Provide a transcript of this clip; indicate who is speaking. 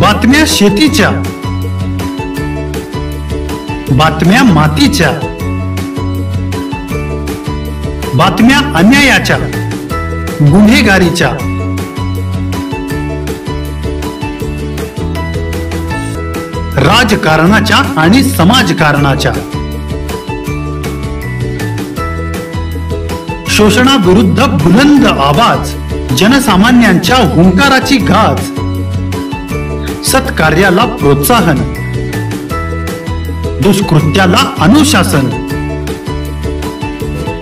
Speaker 1: बातम्या शेतीच्या. बातम्या मातीच्या. बातम्या अन्यायाच्या गुन्हेगारीच्या. राजकारणाच्या आणि समाजकारणाच्या. शोषणाविरुद्ध बुलंद आवाज जनसामान्यांच्या हुंकाराची गाज. सत्कार्याला प्रोत्साहन. दुष्कृत्याला अनुशासन.